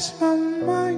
lost my mind.